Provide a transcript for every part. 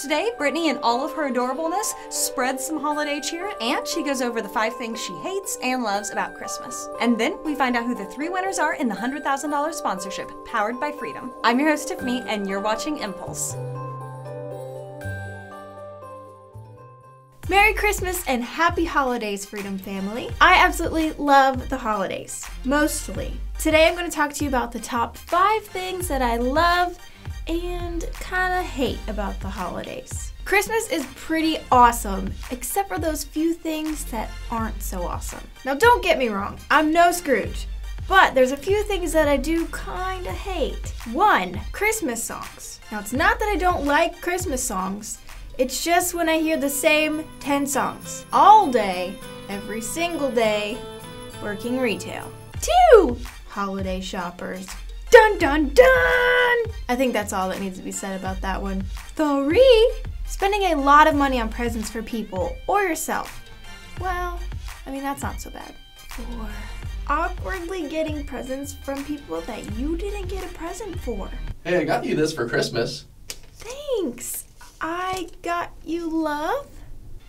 Today, Brittany, in all of her adorableness, spreads some holiday cheer and she goes over the five things she hates and loves about Christmas. And then we find out who the three winners are in the $100,000 sponsorship powered by Freedom. I'm your host, Tifani, and you're watching Impulse. Merry Christmas and Happy Holidays, Freedom Family. I absolutely love the holidays, mostly. Today I'm going to talk to you about the top five things that I love and kind of hate about the holidays. Christmas is pretty awesome, except for those few things that aren't so awesome. Now, don't get me wrong, I'm no Scrooge. But there's a few things that I do kinda hate. One, Christmas songs. Now, it's not that I don't like Christmas songs, it's just when I hear the same 10 songs all day, every single day, working retail. Two, holiday shoppers. Dun dun dun! I think that's all that needs to be said about that one. Three, spending a lot of money on presents for people or yourself. Well, I mean, that's not so bad. Four, awkwardly getting presents from people that you didn't get a present for. Hey, I got you this for Christmas. Thanks. I got you love.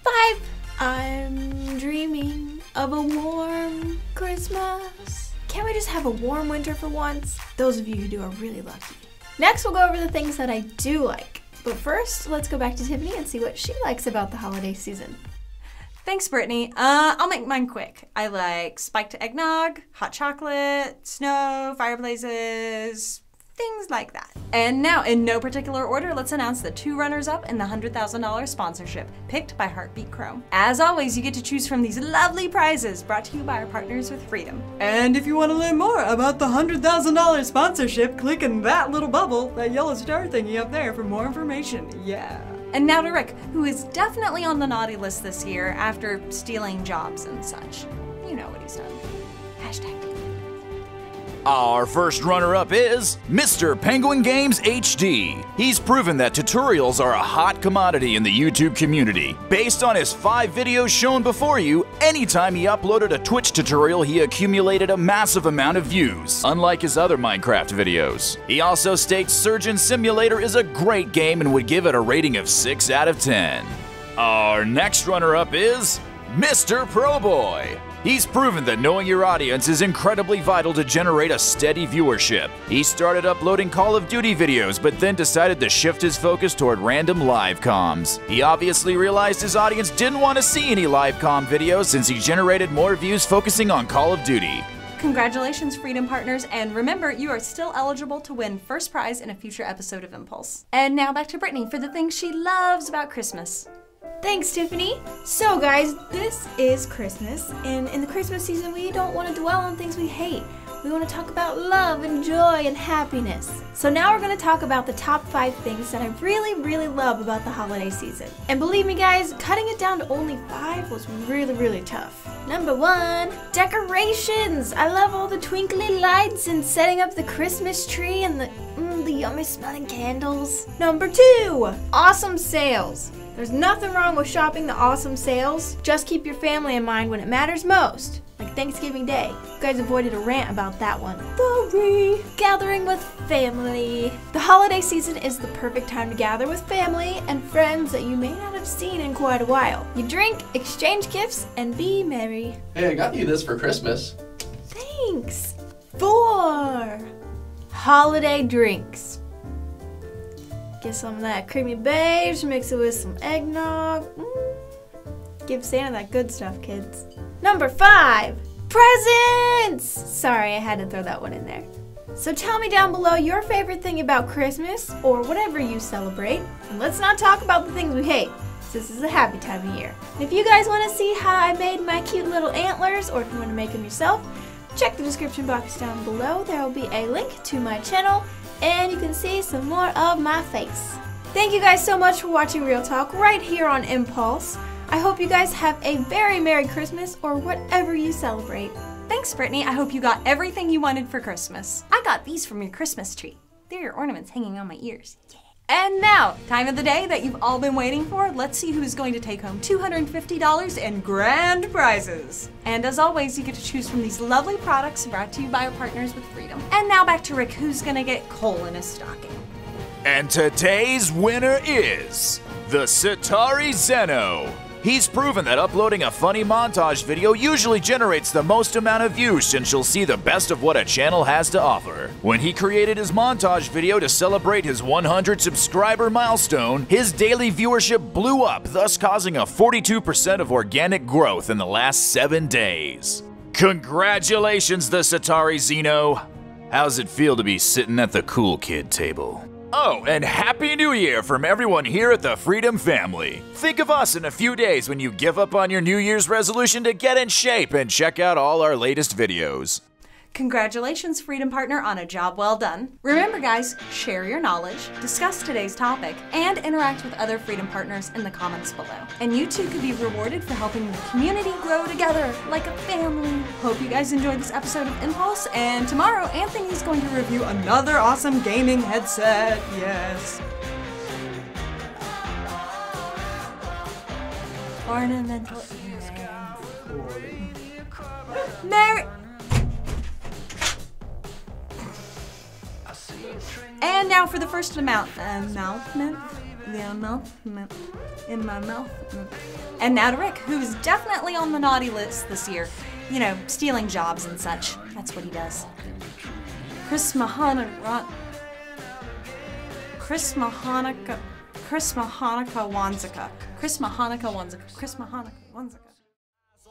Five. I'm dreaming of a warm Christmas. Can't we just have a warm winter for once? Those of you who do are really lucky. Next, we'll go over the things that I do like. But first, let's go back to Tifani and see what she likes about the holiday season. Thanks, Brittany. Uh, I'll make mine quick. I like spiked eggnog, hot chocolate, snow, fireplaces, things like that. And now, in no particular order, let's announce the two runners up in the $100,000 sponsorship, picked by Heartbeat Chrome. As always, you get to choose from these lovely prizes brought to you by our partners with Freedom. And if you want to learn more about the $100,000 sponsorship, click in that little bubble, that yellow star thingy up there for more information. Yeah. And now to Rikk, who is definitely on the naughty list this year after stealing jobs and such. You know what he's done. Hashtag. Our first runner up is Mr. Penguin Games HD. He's proven that tutorials are a hot commodity in the YouTube community. Based on his five videos shown before you, anytime he uploaded a Twitch tutorial, he accumulated a massive amount of views, unlike his other Minecraft videos. He also states Surgeon Simulator is a great game and would give it a rating of 6 out of 10. Our next runner up is Mr. Pro Boy. He's proven that knowing your audience is incredibly vital to generate a steady viewership. He started uploading Call of Duty videos, but then decided to shift his focus toward random live comms. He obviously realized his audience didn't want to see any live com videos since he generated more views focusing on Call of Duty. Congratulations, Freedom Partners, and remember, you are still eligible to win first prize in a future episode of Impulse. And now back to Brittany for the things she loves about Christmas. Thanks, Tifani. So, guys, this is Christmas, and in the Christmas season, we don't want to dwell on things we hate. We want to talk about love and joy and happiness. So, now we're going to talk about the top five things that I really, really love about the holiday season. And believe me, guys, cutting it down to only five was really, really tough. Number one, decorations. I love all the twinkly lights and setting up the Christmas tree and the, mm, the yummy smelling candles. Number two, awesome sales. There's nothing wrong with shopping the awesome sales. Just keep your family in mind when it matters most, like Thanksgiving Day. You guys avoided a rant about that one. Three, gathering with family. The holiday season is the perfect time to gather with family and friends that you may not have seen in quite a while. You drink, exchange gifts, and be merry. Hey, I got you this for Christmas. Thanks. Four, holiday drinks. Get some of that creamy beige, mix it with some eggnog. Mm. Give Santa that good stuff, kids. Number five, presents! Sorry, I had to throw that one in there. So tell me down below your favorite thing about Christmas or whatever you celebrate. And let's not talk about the things we hate. This is a happy time of year. If you guys want to see how I made my cute little antlers or if you want to make them yourself, check the description box down below. There will be a link to my channel and you can see some more of my face. Thank you guys so much for watching Real Talk right here on Impulse. I hope you guys have a very Merry Christmas or whatever you celebrate. Thanks, Brittany. I hope you got everything you wanted for Christmas. I got these from your Christmas tree. They're your ornaments hanging on my ears. Yeah. And now, time of the day that you've all been waiting for. Let's see who's going to take home $250 in grand prizes. And as always, you get to choose from these lovely products brought to you by our partners with Freedom. And now back to Rikk, who's gonna get coal in his stocking. And today's winner is the Satari Zeno. He's proven that uploading a funny montage video usually generates the most amount of views since you'll see the best of what a channel has to offer. When he created his montage video to celebrate his 100 subscriber milestone, his daily viewership blew up, thus causing a 42% of organic growth in the last 7 days. Congratulations, the Satari Zeno! How's it feel to be sitting at the cool kid table? Oh, and Happy New Year from everyone here at the Freedom Family. Think of us in a few days when you give up on your New Year's resolution to get in shape and check out all our latest videos. Congratulations, Freedom Partner, on a job well done. Remember, guys, share your knowledge, discuss today's topic, and interact with other Freedom Partners in the comments below. And you too could be rewarded for helping the community grow together like a family. Hope you guys enjoyed this episode of Impulse, and tomorrow Anthony's going to review another awesome gaming headset. Yes. Ornamental earring. Mary. And now for the first amount announcement. The announcement in my mouth. And now to Rikk, who's definitely on the naughty list this year. You know, stealing jobs and such. That's what he does. Chris Mahana Chris Mahanika Chris Mahanika Wanzika. Chris Mahanika Wanzika. Chris Mahanika Wanzika.